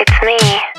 It's me.